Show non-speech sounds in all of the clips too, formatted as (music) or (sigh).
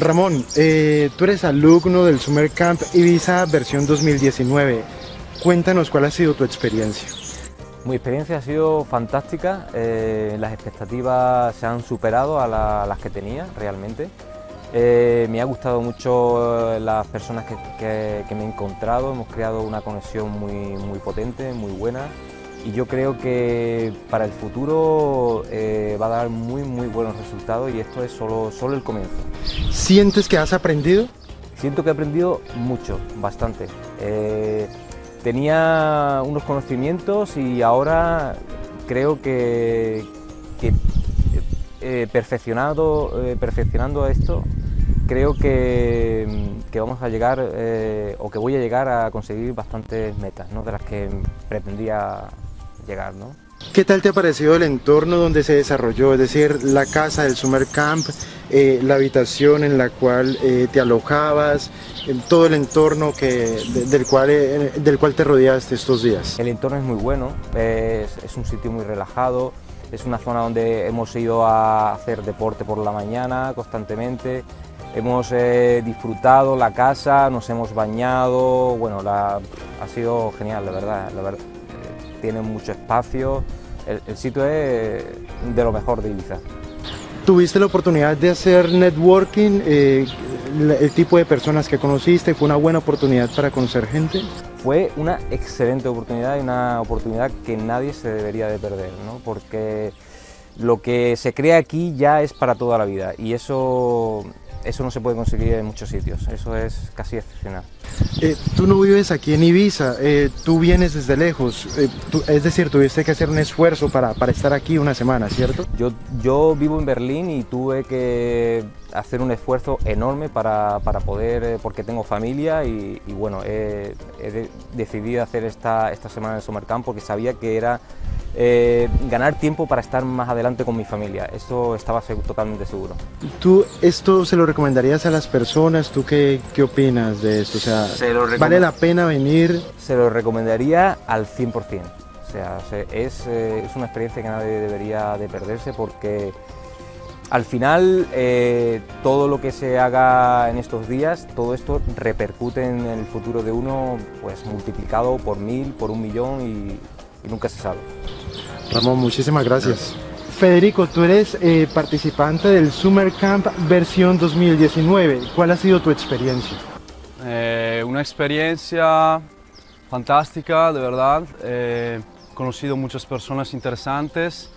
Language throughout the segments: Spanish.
Ramón, eh, tú eres alumno del Summer Camp Ibiza versión 2019. Cuéntanos cuál ha sido tu experiencia. Mi experiencia ha sido fantástica, eh, las expectativas se han superado a las que tenía realmente. Eh, me ha gustado mucho las personas que, me he encontrado, hemos creado una conexión muy, muy potente, muy buena y yo creo que para el futuro eh, va a dar muy muy buenos resultados y esto es solo, solo el comienzo. ¿Sientes que has aprendido? Siento que he aprendido mucho, bastante. tenía unos conocimientos y ahora creo que, perfeccionado, perfeccionando esto creo que, vamos a llegar eh, o que voy a llegar a conseguir bastantes metas ¿no? de las que pretendía llegar. ¿no? ¿Qué tal te ha parecido el entorno donde se desarrolló? Es decir, la casa del Summer Camp, eh, la habitación en la cual eh, te alojabas, todo el entorno que, del, cual, del cual te rodeaste estos días. El entorno es muy bueno, es, es un sitio muy relajado, es una zona donde hemos ido a hacer deporte por la mañana constantemente, Hemos eh, disfrutado la casa, nos hemos bañado, bueno, ha sido genial, la verdad, la verdad. Eh, tiene mucho espacio, el, sitio es de lo mejor de Ibiza. ¿Tuviste la oportunidad de hacer networking? Eh, ¿El tipo de personas que conociste fue una buena oportunidad para conocer gente? Fue una excelente oportunidad y una oportunidad que nadie se debería de perder, ¿no? porque lo que se crea aquí ya es para toda la vida y eso eso no se puede conseguir en muchos sitios, eso es casi excepcional. Eh, tú no vives aquí en Ibiza, eh, tú vienes desde lejos, eh, es decir, tuviste que hacer un esfuerzo para, para, estar aquí una semana, ¿cierto? Yo, yo vivo en Berlín y tuve que hacer un esfuerzo enorme para, para poder, porque tengo familia y, bueno, he, he, decidido hacer esta, esta semana en Camp porque sabía que era eh, ganar tiempo para estar más adelante con mi familia. Eso estaba totalmente seguro. ¿Tú esto se lo recomendarías a las personas? ¿Tú qué, qué opinas de esto? O sea, ¿vale la pena venir? Se lo recomendaría al 100%. O sea, es, eh, es una experiencia que nadie debería de perderse porque al final eh, todo lo que se haga en estos días, todo esto repercute en el futuro de uno pues multiplicado por mil, por un millón y, y nunca se sabe. Ramón, muchísimas gracias. Federico, tú eres eh, participante del Summer Camp versión 2019. ¿Cuál ha sido tu experiencia? Eh, una experiencia fantástica, de verdad. Eh, he conocido muchas personas interesantes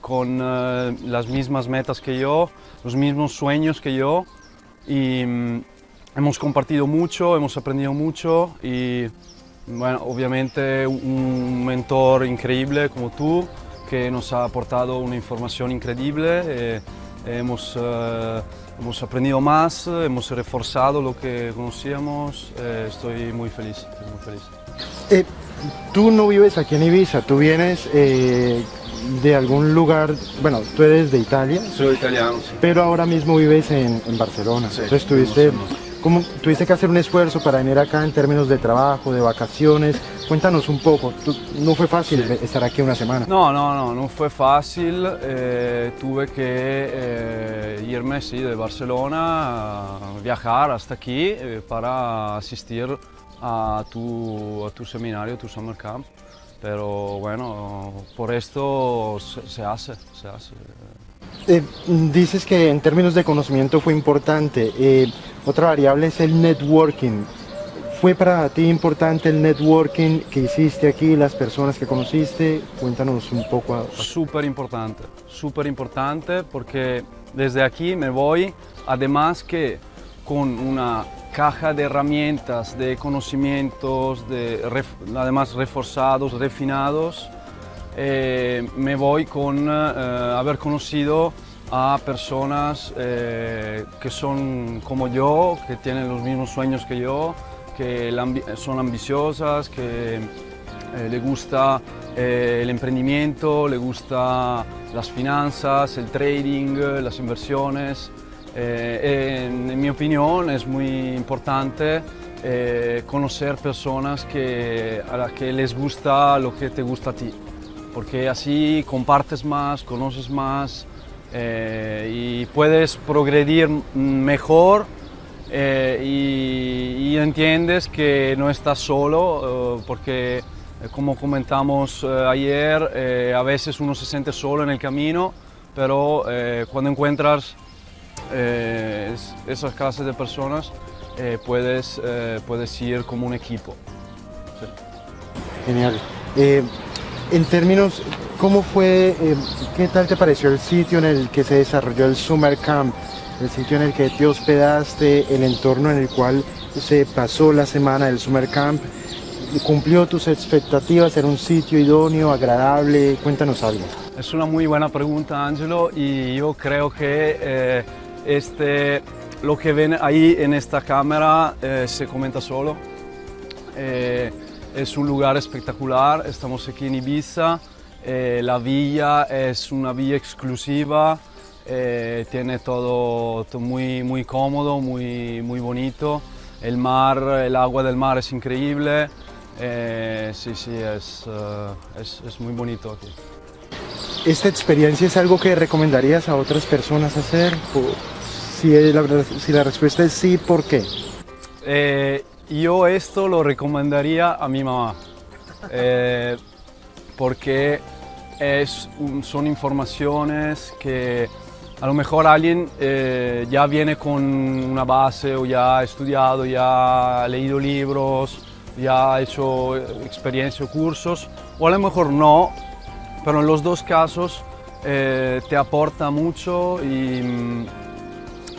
con las mismas metas que yo, los mismos sueños que yo y mm, hemos compartido mucho, hemos aprendido mucho y bueno, obviamente un mentor increíble como tú que nos ha aportado una información increíble. Eh, hemos, eh, hemos aprendido más, hemos reforzado lo que conocíamos. Eh, estoy muy feliz, muy feliz. tú no vives aquí en Ibiza, tú vienes de algún lugar, bueno, tú eres de Italia. Soy italiano. Pero ahora mismo vives en, Barcelona. Sí, Entonces estuviste ¿Cómo tuviste que hacer un esfuerzo para venir acá en términos de trabajo, de vacaciones? Cuéntanos un poco, no fue fácil estar aquí una semana. No, no, no, no fue fácil. Eh, tuve que eh, irme sí, de Barcelona, a viajar hasta aquí eh, para asistir a tu, a tu seminario, tu summer camp. Pero bueno, por esto se hace, se hace. Eh, dices que en términos de conocimiento fue importante. Eh, otra variable es el networking. ¿Fue para ti importante el networking que hiciste aquí, las personas que conociste? Cuéntanos un poco. Súper importante, súper importante porque desde aquí me voy, además que con una caja de herramientas, de conocimientos, de, además reforzados, refinados, eh, me voy con eh, haber conocido a personas eh, que son como yo, que tienen los mismos sueños que yo, que son ambiciosas, que le gusta el emprendimiento, le gusta las finanzas, el trading, las inversiones. En, en, mi opinión es muy importante conocer personas que, a las que les gusta lo que te gusta a ti porque así compartes más, conoces más, eh, y puedes progredir mejor eh, y, entiendes que no estás solo, porque como comentamos ayer, a veces uno se siente solo en el camino, pero cuando encuentras esas clases de personas, puedes, puedes ir como un equipo. Genial. en términos ¿Cómo fue, eh, qué tal te pareció el sitio en el que se desarrolló el Summer Camp? El sitio en el que te hospedaste, el entorno en el cual se pasó la semana del Summer Camp. ¿Cumplió tus expectativas? ¿Era un sitio idóneo, agradable? Cuéntanos algo. Es una muy buena pregunta, Angelo, y yo creo que eh, este, lo que ven ahí en esta cámara eh, se comenta solo. es un lugar espectacular, estamos aquí en Ibiza. Eh, la villa es una villa exclusiva, eh, tiene todo, muy, muy cómodo, muy, muy bonito. El mar, el agua del mar es increíble. Eh, sí, sí, es, es, muy bonito aquí. ¿Esta experiencia es algo que recomendarías a otras personas hacer? Si la, si la respuesta es sí, ¿por qué? yo esto lo recomendaría a mi mamá. porque es son informaciones que a lo mejor alguien eh, ya viene con una base o ya ha estudiado, ya ha leído libros, ya ha hecho experiencia o cursos, o a lo mejor no, pero en los dos casos eh, te aporta mucho y,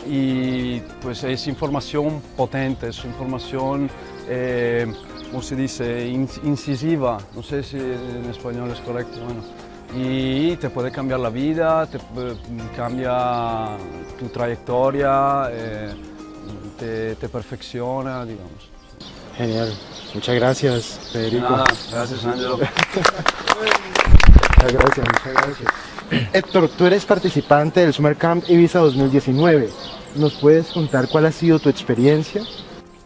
y, pues es información potente, es información, eh, ¿cómo se dice?, incisiva, no sé si en español es correcto, bueno y te puede cambiar la vida, te cambia tu trayectoria, eh, te, perfecciona, digamos. Genial. Muchas gracias, Federico. gracias, Angelo. (laughs) muchas gracias, muchas gracias. Héctor, tú eres participante del Summer Camp Ibiza 2019. ¿Nos puedes contar cuál ha sido tu experiencia?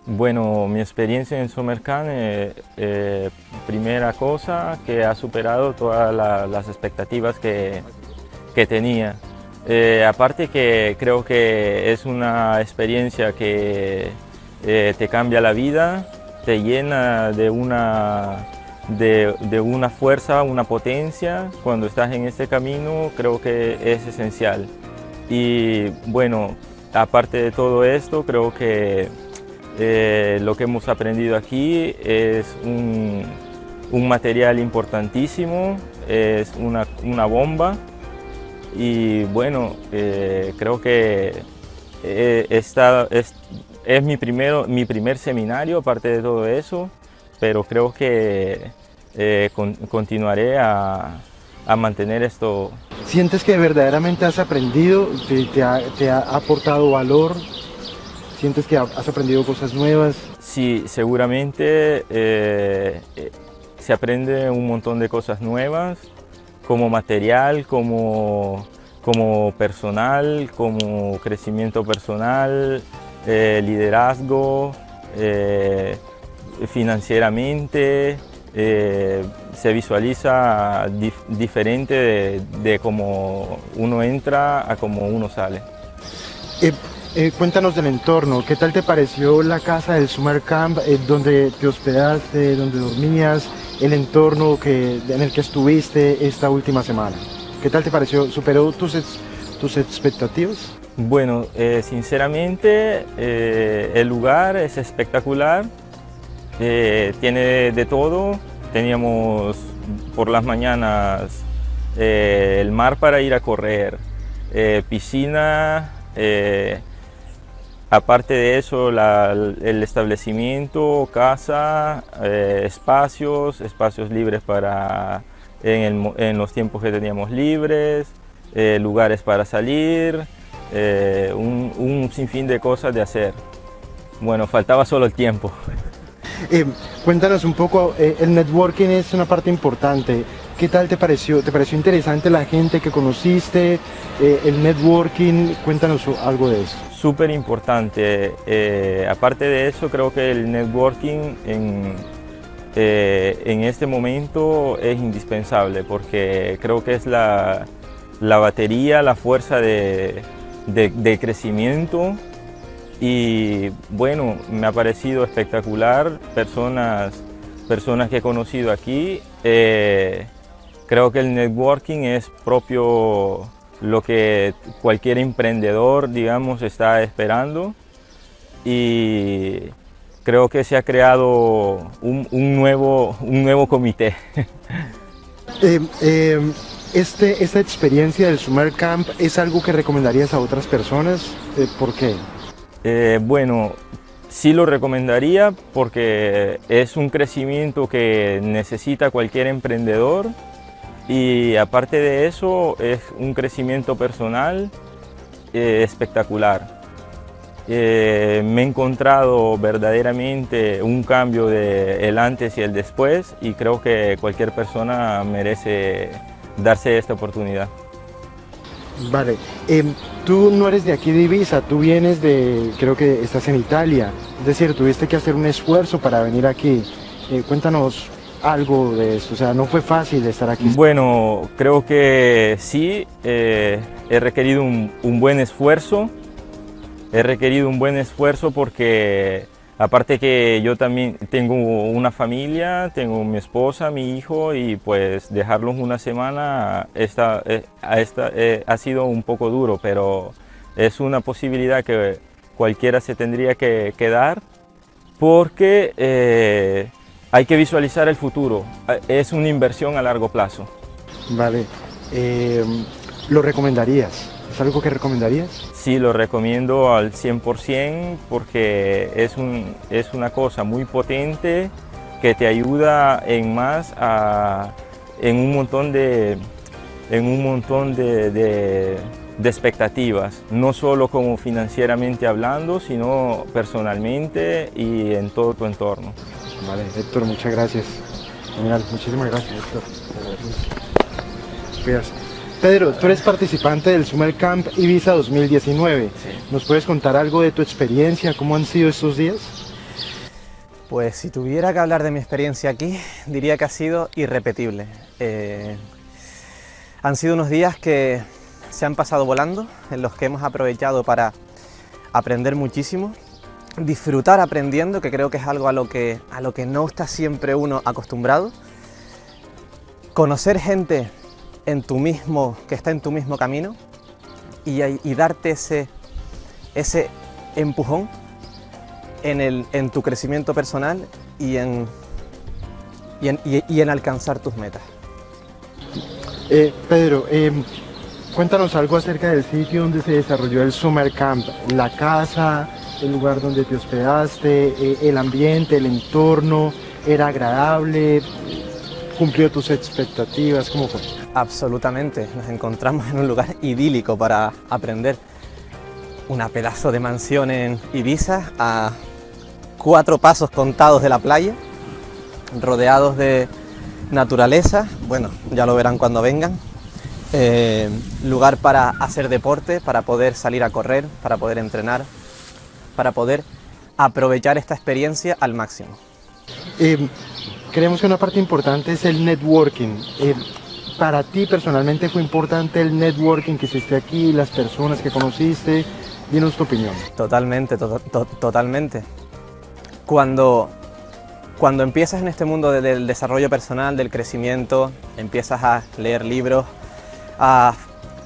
Bueno, mi experiencia en Summercamp, eh, eh, primera cosa que ha superado todas las expectativas que, tenía. Eh, aparte que creo que es una experiencia que te cambia la vida, te llena de una, de una fuerza, una potencia. Cuando estás en este camino creo que es esencial. Y bueno, aparte de todo esto, creo que eh, lo que hemos aprendido aquí es un, material importantísimo, es una, bomba y bueno, eh, creo que eh, esta, es, mi, primero, mi primer seminario aparte de todo eso, pero creo que continuaré a, mantener esto. ¿Sientes que verdaderamente has aprendido, te ha aportado valor ¿Sientes que has aprendido cosas nuevas? Sí, seguramente eh, eh, se aprende un montón de cosas nuevas, como material, como, como personal, como crecimiento personal, eh, liderazgo, financieramente. se visualiza diferente de, de cómo uno entra a cómo uno sale. Eh, cuéntanos del entorno, ¿qué tal te pareció la casa del Summer Camp, eh, donde te hospedaste, donde dormías, el entorno que, en el que estuviste esta última semana? ¿Qué tal te pareció? ¿Superó tus, tus expectativas? Bueno, eh, sinceramente el lugar es espectacular, tiene de todo, teníamos por las mañanas el mar para ir a correr, piscina, Aparte de eso, el establecimiento, casa, eh, espacios, espacios libres para en, los tiempos que teníamos libres, eh, lugares para salir, eh, un, sinfín de cosas de hacer. Bueno, faltaba solo el tiempo. (laughs) cuéntanos un poco, el networking es una parte importante. ¿Qué tal te pareció? ¿Te pareció interesante la gente que conociste? el networking, cuéntanos algo de eso súper importante. Eh, aparte de eso, creo que el networking en, eh, en este momento es indispensable porque creo que es la, la batería, la fuerza de, crecimiento y bueno, me ha parecido espectacular, personas, personas que he conocido aquí. Eh, creo que el networking es propio lo que cualquier emprendedor, digamos, está esperando y creo que se ha creado un, nuevo, un nuevo comité. (laughs) Eh, eh, este, ¿Esta experiencia del Summer Camp es algo que recomendarías a otras personas? Eh, ¿Por qué? bueno, sí lo recomendaría porque es un crecimiento que necesita cualquier emprendedor y aparte de eso es un crecimiento personal espectacular. Eh, me he encontrado verdaderamente un cambio de el antes y el después y creo que cualquier persona merece darse esta oportunidad. Vale, em, tú no eres de aquí de Ibiza, tú vienes de, creo que estás en Italia, es decir, tuviste que hacer un esfuerzo para venir aquí. Eh, cuéntanos algo de eso, o sea, no fue fácil estar aquí. Bueno, creo que sí, eh, he requerido un, un buen esfuerzo he requerido un buen esfuerzo porque aparte que yo también tengo una familia, tengo mi esposa, mi hijo y pues dejarlos una semana esta, eh, esta, eh, ha sido un poco duro, pero es una posibilidad que cualquiera se tendría que, quedar dar porque eh, hay que visualizar el futuro, es una inversión a largo plazo. Vale, ¿lo recomendarías? ¿Es algo que recomendarías? Sí, lo recomiendo al 100% porque es, un, es una cosa muy potente que te ayuda en más en un montón de, en un montón de, expectativas, no solo como financieramente hablando, sino personalmente y en todo tu entorno. Vale, Héctor, muchas gracias. muchísimas gracias, Héctor. Gracias. Pedro, tú eres participante del Summer Camp Ibiza 2019. ¿Nos puedes contar algo de tu experiencia? ¿Cómo han sido estos días? Pues si tuviera que hablar de mi experiencia aquí, diría que ha sido irrepetible. Eh, han sido unos días que se han pasado volando, en los que hemos aprovechado para aprender muchísimo, disfrutar aprendiendo, que creo que es algo a lo que, a lo que no está siempre uno acostumbrado, conocer gente en tu mismo, que está en tu mismo camino y, darte ese, ese empujón en, el, en tu crecimiento personal y en, y en, alcanzar tus metas. Eh, Pedro, em, cuéntanos algo acerca del sitio donde se desarrolló el Summer Camp, la casa, el lugar donde te hospedaste, eh, el ambiente, el entorno, era agradable, cumplió tus expectativas, ¿cómo fue? Absolutamente, nos encontramos en un lugar idílico para aprender. Una pedazo de mansión en Ibiza a cuatro pasos contados de la playa, rodeados de naturaleza, bueno, ya lo verán cuando vengan. Eh, lugar para hacer deporte, para poder salir a correr, para poder entrenar, para poder aprovechar esta experiencia al máximo. Eh, creemos que una parte importante es el networking. Eh, para ti personalmente fue importante el networking que hiciste aquí, las personas que conociste. Dinos tu opinión. Totalmente, totalmente. Cuando, cuando empiezas en este mundo del desarrollo personal, del crecimiento, empiezas a leer libros, a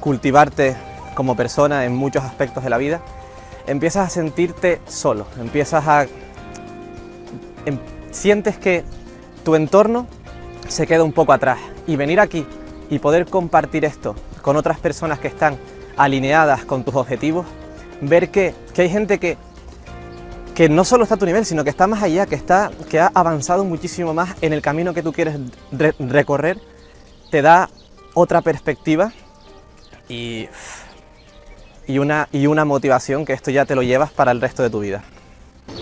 cultivarte como persona en muchos aspectos de la vida, empiezas a sentirte solo, empiezas a... Em, sientes que tu entorno se queda un poco atrás. Y venir aquí y poder compartir esto con otras personas que están alineadas con tus objetivos, ver que, hay gente que, que no solo está a tu nivel, sino que está más allá, que, está, que ha avanzado muchísimo más en el camino que tú quieres recorrer, te da otra perspectiva. Y, y, una, y una motivación que esto ya te lo llevas para el resto de tu vida.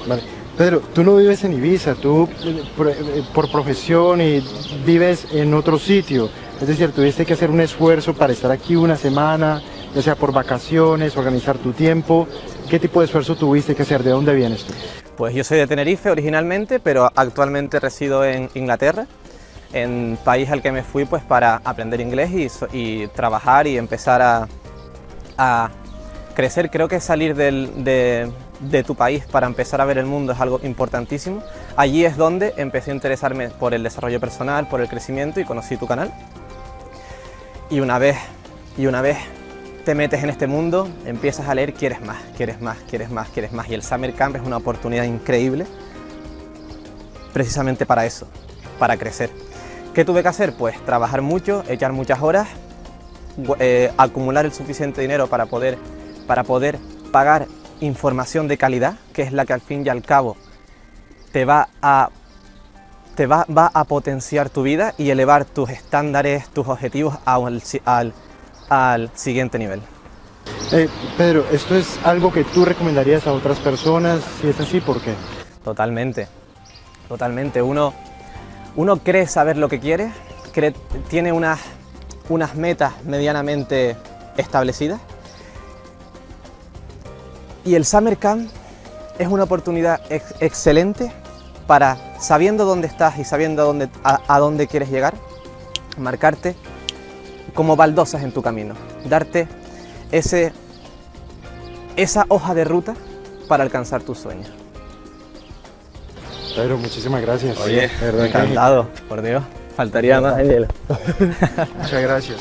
Vale. Pedro, tú no vives en Ibiza, tú por, eh, por profesión y vives en otro sitio. Es decir, tuviste que hacer un esfuerzo para estar aquí una semana, ya sea por vacaciones, organizar tu tiempo. ¿Qué tipo de esfuerzo tuviste que hacer? ¿De dónde vienes tú? Pues yo soy de Tenerife originalmente, pero actualmente resido en Inglaterra. en país al que me fui pues para aprender inglés y, y trabajar y empezar a, a crecer. Creo que salir del- de, tu país para empezar a ver el mundo es algo importantísimo. Allí es donde empecé a interesarme por el desarrollo personal, por el crecimiento y conocí tu canal. Y una vez, y una vez te metes en este mundo, empiezas a leer, quieres más, quieres más, quieres más, quieres más. Y el Summer Camp es una oportunidad increíble precisamente para eso, para crecer. ¿Qué tuve que hacer? Pues trabajar mucho, echar muchas horas, eh, acumular el suficiente dinero para poder, para poder pagar información de calidad, que es la que al fin y al cabo te va a, te va, va a potenciar tu vida y elevar tus estándares, tus objetivos al, al, al siguiente nivel. Eh, Pedro, ¿esto es algo que tú recomendarías a otras personas? Si es así, ¿por qué? Totalmente, totalmente. Uno, uno cree saber lo que quiere, cree- tiene unas, unas metas medianamente establecidas. Y el Summer Camp es una oportunidad ex- excelente para, sabiendo dónde estás y sabiendo a dónde, a- a dónde quieres llegar, marcarte como baldosas en tu camino, darte ese, esa hoja de ruta para alcanzar tus sueños. Pedro, muchísimas gracias. Oye, que- encantado, por Dios. Faltaría más, Ángel. (laughs) Muchas gracias.